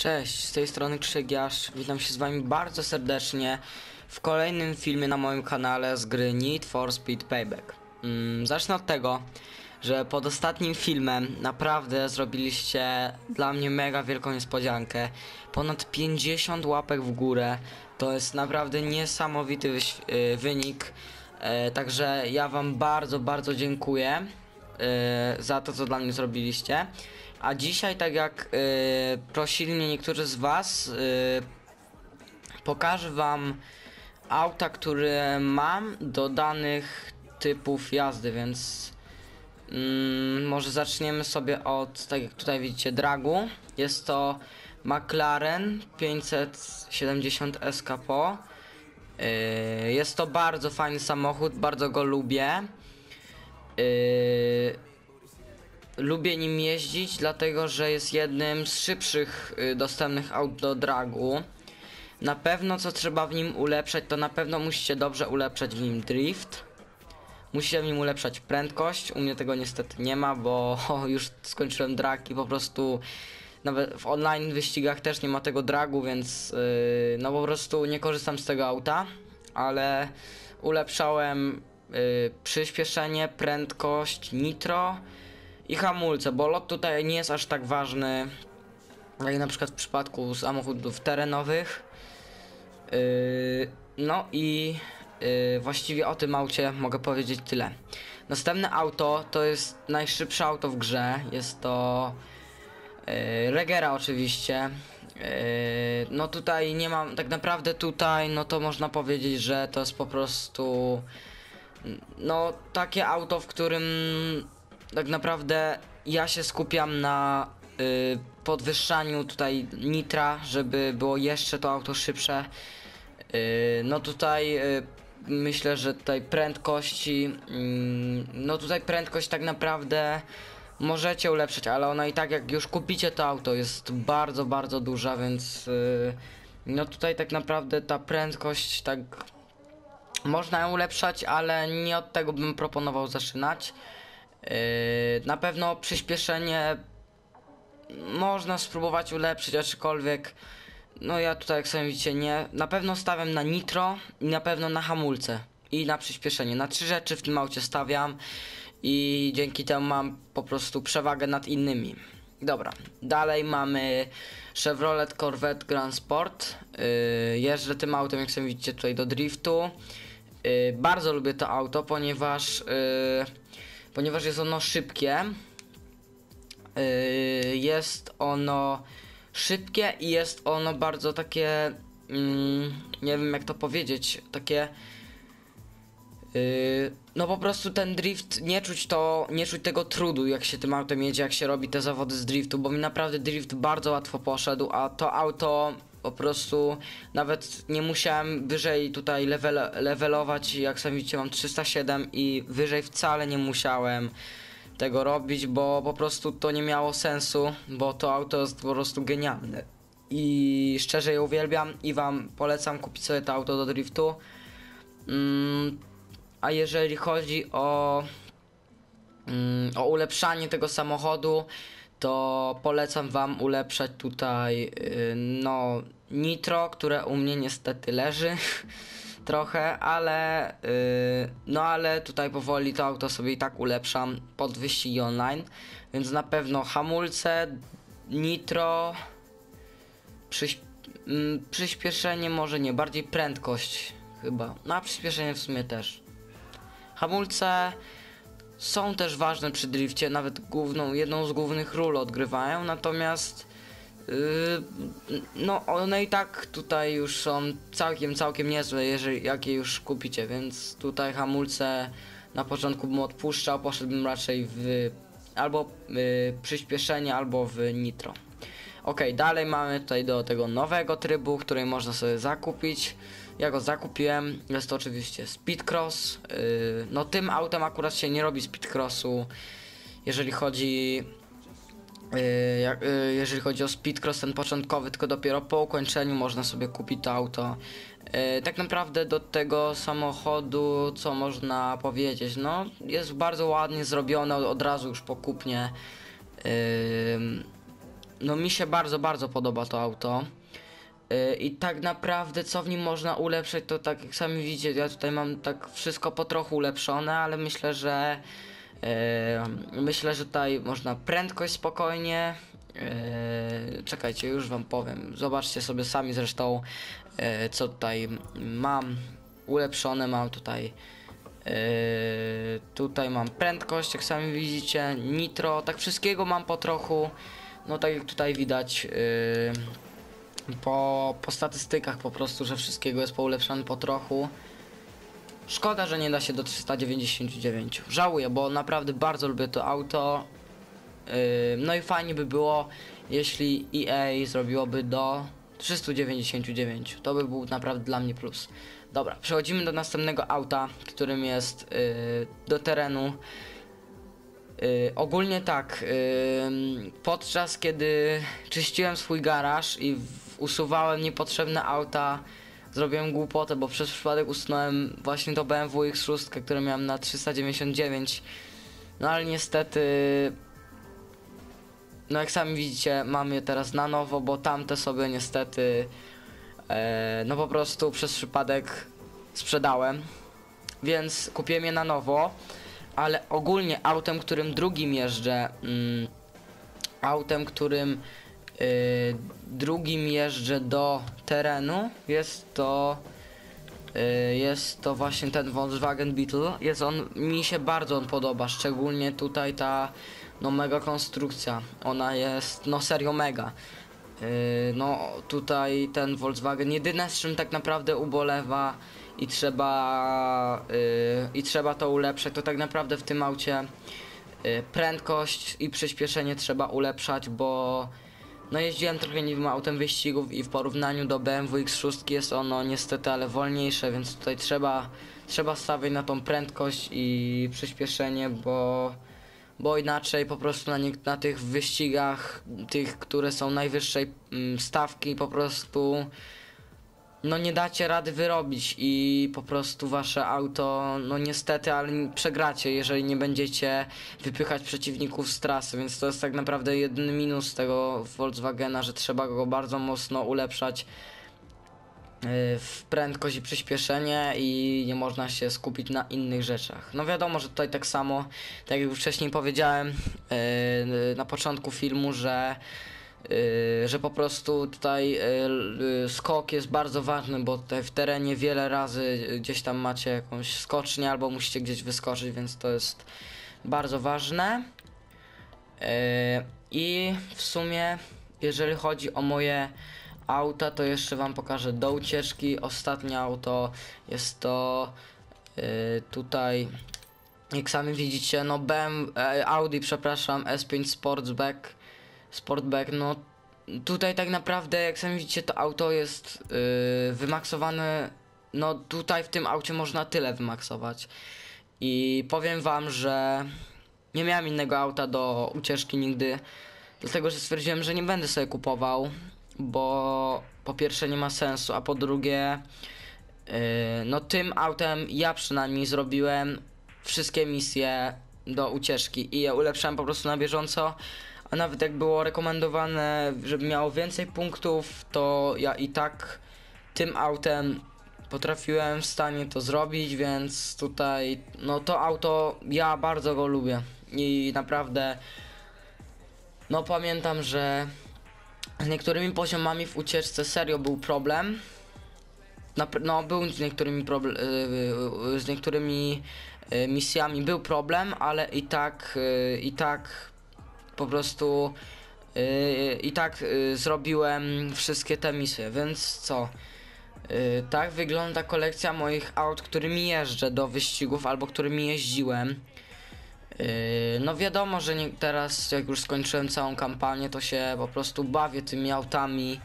Cześć, z tej strony Krzyk Jasz. Witam się z wami bardzo serdecznie w kolejnym filmie na moim kanale z gry Need for Speed Payback. Mm, zacznę od tego, że pod ostatnim filmem naprawdę zrobiliście dla mnie mega wielką niespodziankę. Ponad 50 łapek w górę. To jest naprawdę niesamowity y, wynik. E, także ja wam bardzo, bardzo dziękuję e, za to, co dla mnie zrobiliście. A dzisiaj, tak jak e, prosili mnie niektórzy z was, e, pokażę wam auta, które mam do danych typów jazdy, więc mm, może zaczniemy sobie od, tak jak tutaj widzicie, Dragu. Jest to McLaren 570 SKPO. Yy, Jest to bardzo fajny samochód, bardzo go lubię. Yy, Lubię nim jeździć, dlatego że jest jednym z szybszych y, dostępnych aut do dragu. Na pewno co trzeba w nim ulepszać, to na pewno musicie dobrze ulepszać w nim drift. Musicie w nim ulepszać prędkość. U mnie tego niestety nie ma, bo już skończyłem drag i po prostu nawet w online wyścigach też nie ma tego dragu, więc yy, no po prostu nie korzystam z tego auta, ale ulepszałem yy, przyspieszenie, prędkość, nitro i hamulce, bo lot tutaj nie jest aż tak ważny jak na przykład w przypadku samochodów terenowych. Yy, no i yy, właściwie o tym aucie mogę powiedzieć tyle. Następne auto to jest najszybsze auto w grze. Jest to yy, Regera oczywiście. Yy, no tutaj nie mam, tak naprawdę tutaj no to można powiedzieć, że to jest po prostu no takie auto, w którym tak naprawdę ja się skupiam na y, podwyższaniu tutaj nitra, żeby było jeszcze to auto szybsze. Y, no tutaj y, myślę, że tutaj prędkości, mm, no tutaj prędkość tak naprawdę możecie ulepszyć, ale ona i tak jak już kupicie to auto jest bardzo, bardzo duża, więc y, no tutaj tak naprawdę ta prędkość tak można ją ulepszać, ale nie od tego bym proponował zaczynać. Yy, na pewno przyspieszenie można spróbować ulepszyć, aczkolwiek no ja tutaj jak sami widzicie nie. Na pewno stawiam na nitro i na pewno na hamulce i na przyspieszenie. Na trzy rzeczy w tym aucie stawiam i dzięki temu mam po prostu przewagę nad innymi. Dobra, dalej mamy Chevrolet Corvette Grand Sport. Yy, jeżdżę tym autem, jak sami widzicie tutaj do driftu. Yy, bardzo lubię to auto, ponieważ yy, ponieważ jest ono szybkie. Yy, jest ono szybkie i jest ono bardzo takie. Mm, nie wiem jak to powiedzieć. Takie. Yy, no po prostu ten drift, nie czuć to, nie czuć tego trudu jak się tym autem jedzie, jak się robi te zawody z driftu, bo mi naprawdę drift bardzo łatwo poszedł, a to auto po prostu nawet nie musiałem wyżej tutaj level, levelować, jak sami widzicie mam 307 i wyżej wcale nie musiałem tego robić, bo po prostu to nie miało sensu, bo to auto jest po prostu genialne. I szczerze je uwielbiam i wam polecam kupić sobie to auto do driftu. Mm, a jeżeli chodzi o, mm, o ulepszanie tego samochodu, to polecam wam ulepszać tutaj yy, no nitro, które u mnie niestety leży trochę, ale yy, no ale tutaj powoli to auto sobie i tak ulepszam pod wyścigi online, więc na pewno hamulce, nitro, przyś mm, przyspieszenie może nie, bardziej prędkość chyba, no a przyspieszenie w sumie też. Hamulce są też ważne przy drifcie, nawet główną, jedną z głównych ról odgrywają, natomiast yy, no one i tak tutaj już są całkiem, całkiem niezłe, jeżeli jakie już kupicie, więc tutaj hamulce na początku bym odpuszczał, poszedłbym raczej w albo yy, przyspieszenie, albo w nitro. Ok, dalej mamy tutaj do tego nowego trybu, który można sobie zakupić. Ja go zakupiłem. Jest to oczywiście Speedcross. Yy, no tym autem akurat się nie robi Speedcrossu. Jeżeli chodzi yy, yy, jeżeli chodzi o Speedcross ten początkowy, tylko dopiero po ukończeniu można sobie kupić to auto. Tak naprawdę do tego samochodu, co można powiedzieć, no jest bardzo ładnie zrobione od, razu już po kupnie. No mi się bardzo, bardzo podoba to auto. Y, I tak naprawdę co w nim można ulepszyć, to tak jak sami widzicie, ja tutaj mam tak wszystko po trochu ulepszone, ale myślę, że y, myślę, że tutaj można prędkość spokojnie. y, czekajcie, już wam powiem. Zobaczcie sobie sami zresztą, co tutaj mam ulepszone. Mam tutaj tutaj mam prędkość, jak sami widzicie, nitro, tak wszystkiego mam po trochu. No tak jak tutaj widać po, po statystykach po prostu, że wszystkiego jest poulepszane po trochu. Szkoda, że nie da się do 399. Żałuję, bo naprawdę bardzo lubię to auto. No i fajnie by było, jeśli EA zrobiłoby do 399. To by był naprawdę dla mnie plus. Dobra, przechodzimy do następnego auta, którym jest yy, do terenu. Yy, ogólnie tak, yy, podczas kiedy czyściłem swój garaż i w, usuwałem niepotrzebne auta, zrobiłem głupotę, bo przez przypadek usunąłem właśnie to BMW X6, które miałem na 399. No ale niestety, no jak sami widzicie, mam je teraz na nowo, bo tamte sobie niestety E, no po prostu przez przypadek sprzedałem, więc kupiłem je na nowo, ale ogólnie autem, którym drugim jeżdżę, mm, autem, którym y, drugim jeżdżę do terenu, jest to y, jest to właśnie ten Volkswagen Beetle. Jest on, mi się bardzo on podoba, szczególnie tutaj ta no mega konstrukcja. Ona jest no serio mega. Yy, no tutaj ten Volkswagen jedyne z czym tak naprawdę ubolewa i trzeba yy, i trzeba to ulepszać to tak naprawdę w tym aucie yy, prędkość i przyspieszenie trzeba ulepszać bo no jeździłem trochę wiem autem wyścigów i w porównaniu do BMW X6 jest ono niestety ale wolniejsze więc tutaj trzeba trzeba stawiać na tą prędkość i przyspieszenie bo bo inaczej po prostu na, nie, na tych wyścigach, tych, które są najwyższej mm, stawki, po prostu no nie dacie rady wyrobić i po prostu wasze auto, no niestety, ale przegracie, jeżeli nie będziecie wypychać przeciwników z trasy, więc to jest tak naprawdę jedyny minus tego Volkswagena, że trzeba go bardzo mocno ulepszać Y, w prędkość i przyspieszenie i nie można się skupić na innych rzeczach. No wiadomo, że tutaj tak samo, tak jak już wcześniej powiedziałem yy, na początku filmu, że że po prostu tutaj yy, skok jest bardzo ważny, bo tutaj w terenie wiele razy gdzieś tam macie jakąś skocznię albo musicie gdzieś wyskoczyć, więc to jest bardzo ważne. I w sumie, jeżeli chodzi o moje auta, to jeszcze wam pokażę do ucieczki. Ostatnie auto jest to tutaj, jak sami widzicie, no BM, e, Audi, przepraszam, S5 Sportsback, Sportback, no tutaj tak naprawdę, jak sami widzicie, to auto jest yy, wymaksowane, no tutaj w tym aucie można tyle wymaksować. I powiem wam, że nie miałem innego auta do ucieczki nigdy, dlatego że stwierdziłem, że nie będę sobie kupował bo po pierwsze nie ma sensu, a po drugie yy, no tym autem ja przynajmniej zrobiłem wszystkie misje do ucieczki i je ulepszałem po prostu na bieżąco, a nawet jak było rekomendowane, żeby miało więcej punktów, to ja i tak tym autem potrafiłem w stanie to zrobić, więc tutaj no to auto ja bardzo go lubię i naprawdę no pamiętam, że z niektórymi poziomami w ucieczce serio był problem. No, był z niektórymi y, y, y, z niektórymi misjami był problem, ale i tak, i tak po prostu i tak zrobiłem wszystkie te misje, więc co? Tak wygląda kolekcja moich aut, którymi jeżdżę do wyścigów albo którymi jeździłem. Yy, no wiadomo, że nie, teraz jak już skończyłem całą kampanię, to się po prostu bawię tymi autami.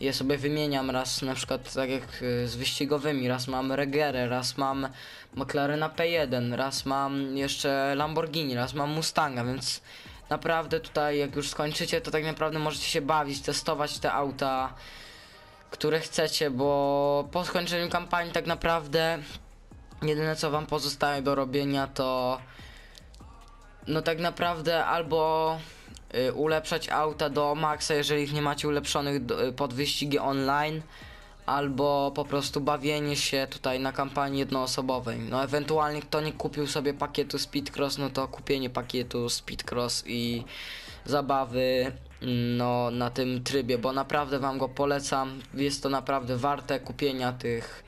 Je sobie wymieniam raz na przykład tak jak yy, z wyścigowymi, raz mam Regerę, raz mam McLarena P1, raz mam jeszcze Lamborghini, raz mam Mustanga, więc naprawdę tutaj jak już skończycie, to tak naprawdę możecie się bawić, testować te auta, które chcecie, bo po skończeniu kampanii tak naprawdę jedyne co wam pozostaje do robienia to no tak naprawdę albo y, ulepszać auta do maksa, jeżeli ich nie macie ulepszonych y, pod wyścigi online, albo po prostu bawienie się tutaj na kampanii jednoosobowej. No ewentualnie kto nie kupił sobie pakietu Speedcross, no to kupienie pakietu Speedcross i zabawy no na tym trybie, bo naprawdę wam go polecam. Jest to naprawdę warte kupienia tych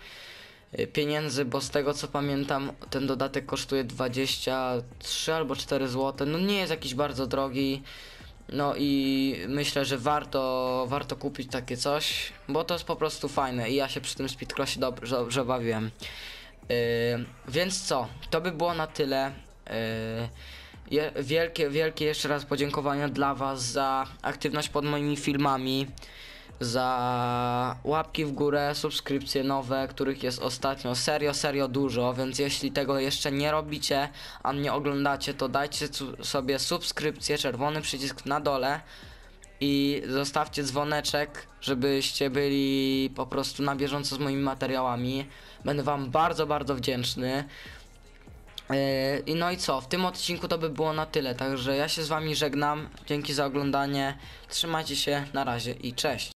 y, pieniędzy, bo z tego co pamiętam ten dodatek kosztuje 23 albo 4 zł. No nie jest jakiś bardzo drogi. No i myślę, że warto, warto kupić takie coś, bo to jest po prostu fajne i ja się przy tym speedcrossie dobrze, dobrze bawiłem. Yy, więc co, to by było na tyle. Yy, wielkie, wielkie jeszcze raz podziękowania dla Was za aktywność pod moimi filmami, za łapki w górę, subskrypcje nowe, których jest ostatnio serio, serio dużo, więc jeśli tego jeszcze nie robicie, a mnie oglądacie, to dajcie sobie subskrypcję, czerwony przycisk na dole i zostawcie dzwoneczek, żebyście byli po prostu na bieżąco z moimi materiałami. Będę Wam bardzo, bardzo wdzięczny. Yy, I no i co, w tym odcinku to by było na tyle, także ja się z Wami żegnam. Dzięki za oglądanie. Trzymajcie się, na razie i cześć.